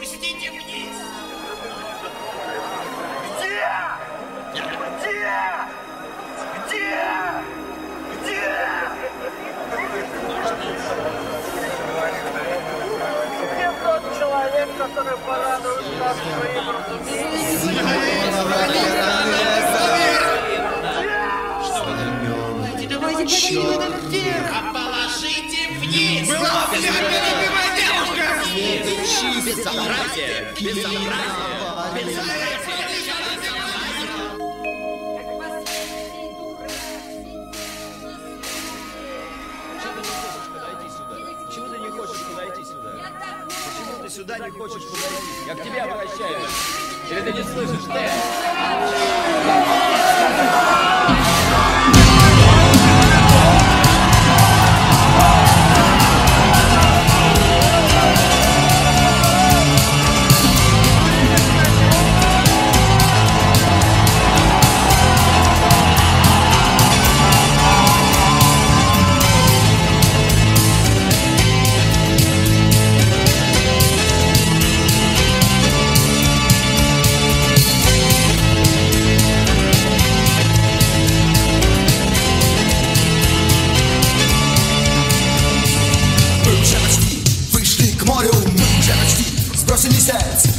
Спустите вниз! Где? Где? Где? Где? Где тот человек, который порадует нас своим разумением? Давайте поверим вверх! А положите вниз! Перебивай девушка! Безобразие! Безобразие! Сюда не хочешь подойти? Я к тебе обращаюсь. Или ты не слышишь, ты? crossing his hands.